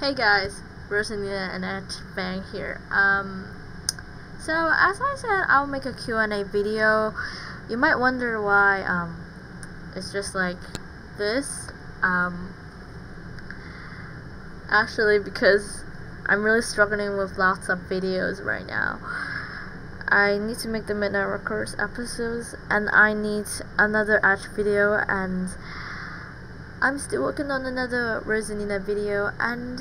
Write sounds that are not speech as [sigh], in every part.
Hey guys, Rosalina and Edge fan here. Um, so as I said, I'll make a Q&A video. You might wonder why um, it's just like this. Um, actually, because I'm really struggling with lots of videos right now. I need to make the Midnight Records episodes, and I need another Edge video, and I'm still working on another Rosalina video and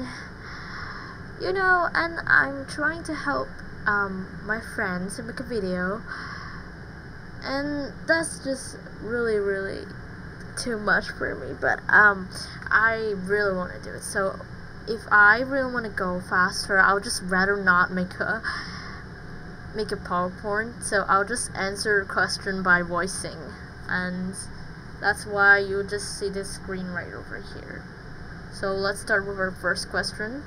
you know and I'm trying to help um, my friends to make a video. And that's just really really too much for me but um I really want to do it. So if I really want to go faster I'll just rather not make a make a PowerPoint. So I'll just answer a question by voicing and that's why you just see this screen right over here. So let's start with our first question.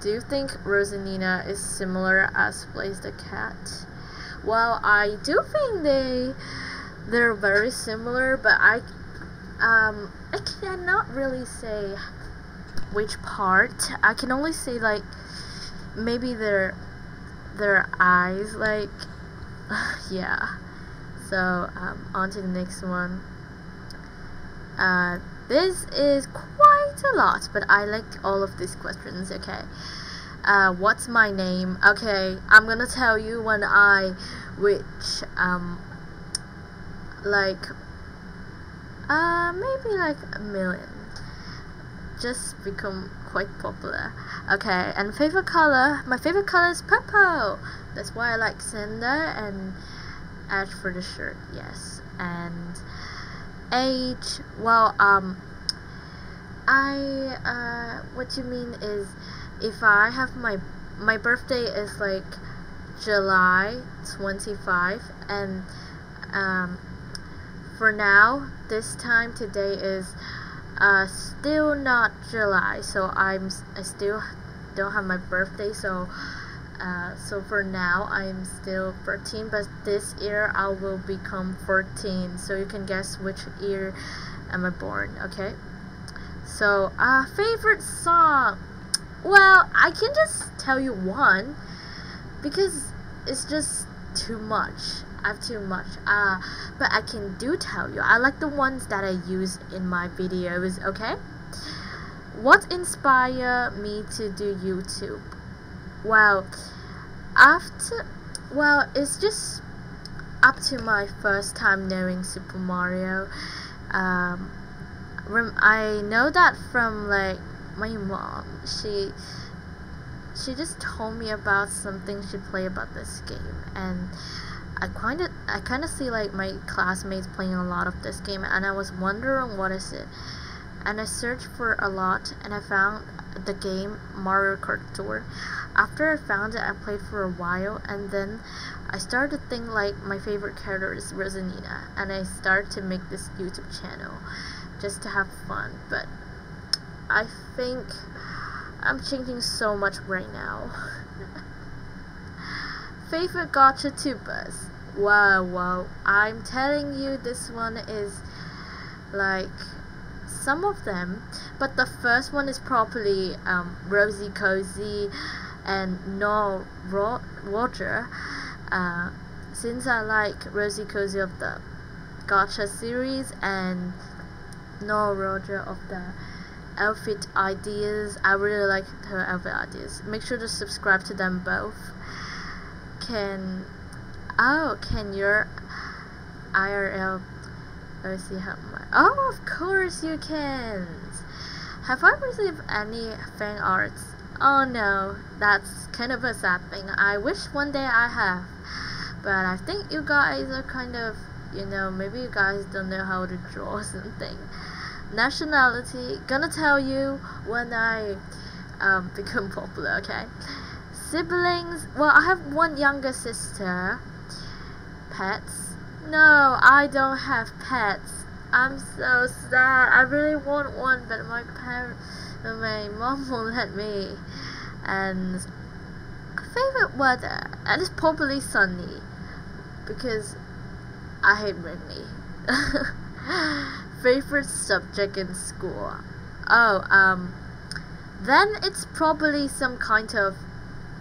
Do you think Rosalina is similar as Blaze the Cat? Well, I do think they they're very similar, but I um I cannot really say which part. I can only say like maybe their their eyes like [sighs] yeah. So um, on to the next one. Uh, this is quite a lot, but I like all of these questions, okay. Uh, what's my name? Okay, I'm gonna tell you when I which um, like, uh, maybe like a million. Just become quite popular. Okay, and favorite color? My favorite color is purple. That's why I like Cinder and Ash for the shirt, yes. And age well um I uh what you mean is if I have my my birthday is like July 25 and um for now this time today is uh still not July so I'm I still don't have my birthday so uh, so for now I'm still 13 but this year I will become 14 so you can guess which year am I born okay? So uh, favorite song. Well I can just tell you one because it's just too much. I have too much. Uh, but I can do tell you. I like the ones that I use in my videos okay? What inspired me to do YouTube well after well it's just up to my first time knowing Super Mario. Um, I know that from like my mom. She she just told me about something she played about this game and I kind of I kind of see like my classmates playing a lot of this game and I was wondering what is it. And I searched for a lot and I found the game Mario Kart Tour. After I found it, I played for a while and then I started to think like my favorite character is Rosalina and I started to make this YouTube channel just to have fun. But I think I'm changing so much right now. [laughs] favorite gacha tubers. Wow, wow. I'm telling you this one is like some of them, but the first one is probably um, Rosie Cozy and No Ro Roger. Uh, since I like Rosie Cozy of the Gacha series and No Roger of the outfit ideas, I really like her outfit ideas. Make sure to subscribe to them both. Can oh can your IRL how much. Oh, of course you can. Have I received any fan arts? Oh no, that's kind of a sad thing. I wish one day I have. But I think you guys are kind of, you know, maybe you guys don't know how to draw [laughs] something. Nationality, gonna tell you when I um, [laughs] become popular, okay? Siblings, well, I have one younger sister. Pets, no, I don't have pets. I'm so sad. I really want one, but my parents, my mom won't let me. And favorite weather, and it's probably sunny, because I hate rainy. [laughs] favorite subject in school. Oh, um, then it's probably some kind of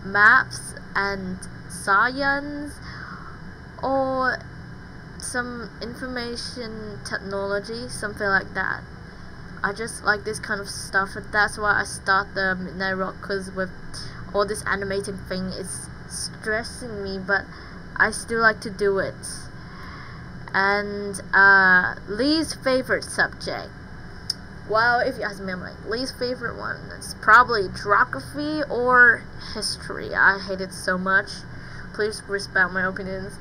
maps and science or some information technology, something like that. I just like this kind of stuff, and that's why I start the Midnight Rock. Cause with all this animating thing, it's stressing me, but I still like to do it. And uh, least favorite subject. Well, if you ask me, I'm like least favorite one. is probably geography or history. I hate it so much. Please respect my opinions.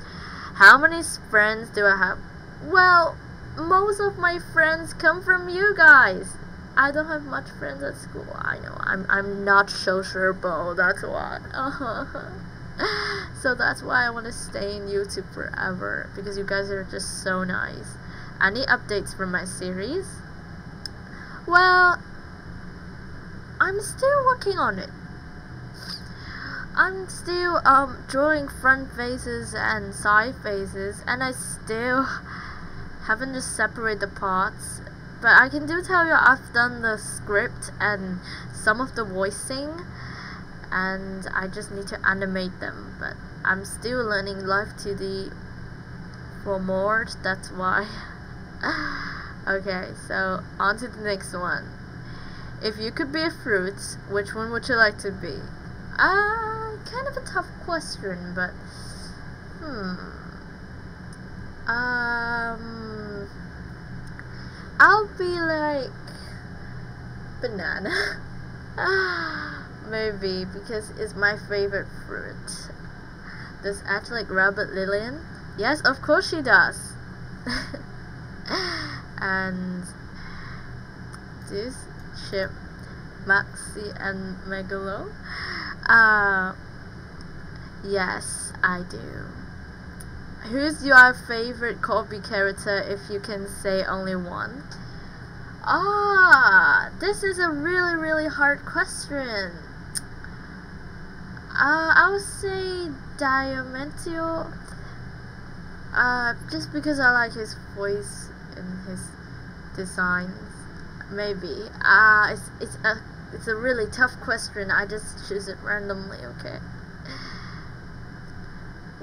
How many friends do I have? Well, most of my friends come from you guys. I don't have much friends at school. I know. I'm I'm not sociable. That's why. [laughs] so that's why I want to stay in YouTube forever because you guys are just so nice. Any updates from my series? Well, I'm still working on it. I'm still um drawing front faces and side faces and I still [laughs] haven't just separate the parts. But I can do tell you I've done the script and some of the voicing and I just need to animate them. But I'm still learning Live2D for more that's why. [laughs] Okay so on to the next one. If you could be a fruit which one would you like to be? Uh kind of a tough question but hmm um, I'll be like banana. [laughs] Maybe because it's my favorite fruit. Does act like Rabbit Lillian? Yes, of course she does. [laughs] and this ship, Maxi and Megalo. Uh, yes, I do. Who's your favorite copy character if you can say only one? Ah, this is a really, really hard question. Uh, I would say Diamantio. Uh, just because I like his voice and his designs. Maybe. Uh, it's it's a it's a really tough question. I just choose it randomly. Okay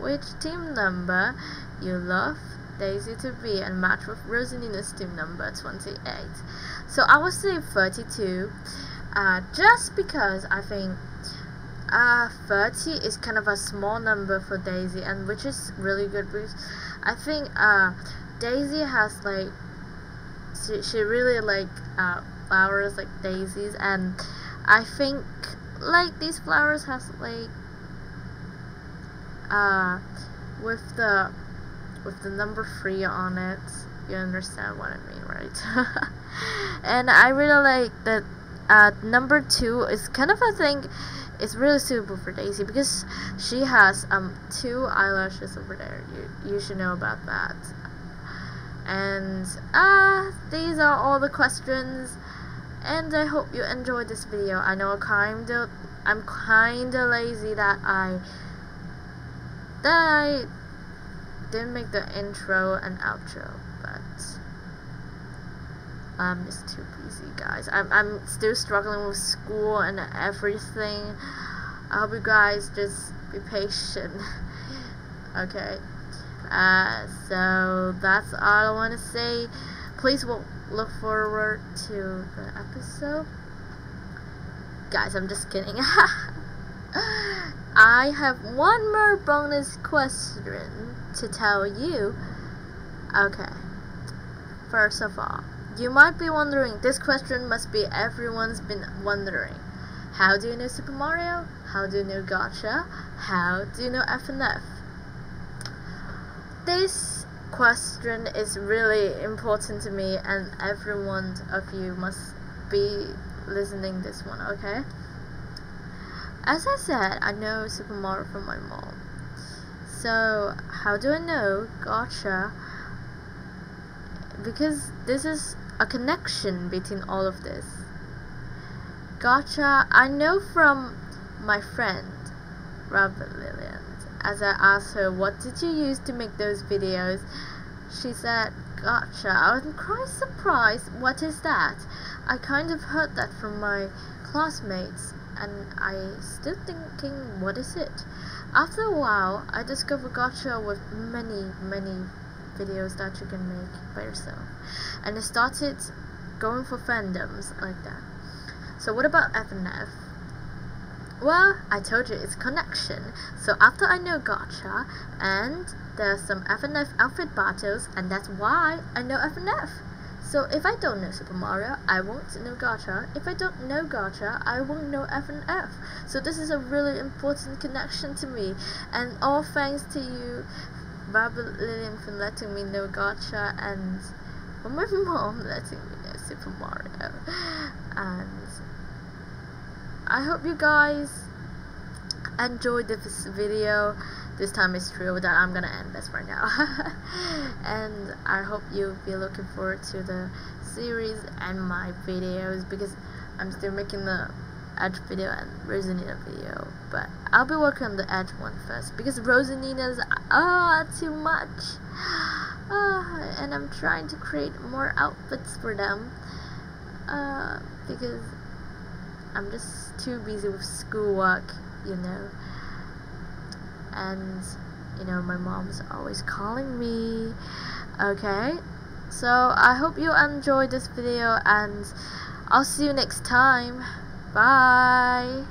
which team number you love Daisy to be and match with Rosalina's team number 28. So I would say 32 uh, just because I think uh, 30 is kind of a small number for Daisy and which is really good because I think uh, Daisy has like she, she really like uh, flowers like daisies and I think like these flowers has like uh, with the with the number three on it you understand what I mean right? [laughs] And I really like that uh, number two is kind of a thing it's really suitable for Daisy because she has um two eyelashes over there. You, you should know about that. And uh these are all the questions. And I hope you enjoyed this video. I know I kinda I'm kinda lazy that I I didn't make the intro and outro, but I'm just too busy, guys. I'm, I'm still struggling with school and everything. I hope you guys just be patient. [laughs] okay. Uh, so that's all I want to say. Please look forward to the episode. Guys, I'm just kidding. [laughs] I have one more bonus question to tell you. Okay. First of all, you might be wondering, this question must be everyone's been wondering. How do you know Super Mario? How do you know Gacha? How do you know FNF? This question is really important to me and every one of you must be listening this one, okay? As I said, I know Super Mario from my mom. So, how do I know Gacha. Because this is a connection between all of this. Gacha, I know from my friend, Rabbit Lillian. As I asked her, what did you use to make those videos? She said, gacha. I was quite surprised. What is that? I kind of heard that from my classmates and I still thinking what is it? After a while I discovered gacha with many many videos that you can make by yourself and I started going for fandoms like that. So what about FNF? Well, I told you it's connection. So after I know gacha and there's some FNF outfit battles and that's why I know FNF. So if I don't know Super Mario, I won't know Gacha. If I don't know Gacha, I won't know FNF. So this is a really important connection to me. And all thanks to you, Lillian, for letting me know Gacha and for my [laughs] mom letting me know Super Mario. And I hope you guys enjoyed this video this time it's true that I'm gonna end this right now. [laughs] And I hope you'll be looking forward to the series and my videos because I'm still making the Edge video and Rosalina video but I'll be working on the Edge one first because Rosalina's ah too much. Uh, [sighs] and I'm trying to create more outfits for them uh, because I'm just too busy with schoolwork you know and you know my mom's always calling me. Okay so I hope you enjoyed this video and I'll see you next time. Bye